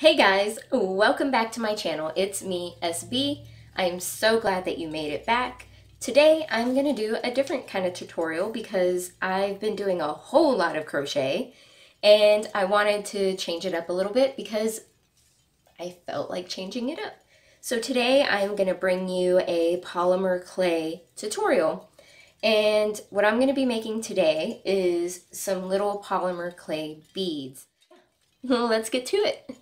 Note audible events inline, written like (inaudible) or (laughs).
Hey guys, welcome back to my channel. It's me, Sbee. I am so glad that you made it back. Today I'm going to do a different kind of tutorial because I've been doing a whole lot of crochet and I wanted to change it up a little bit because I felt like changing it up. So today I'm going to bring you a polymer clay tutorial. And what I'm going to be making today is some little polymer clay beads. (laughs) Let's get to it.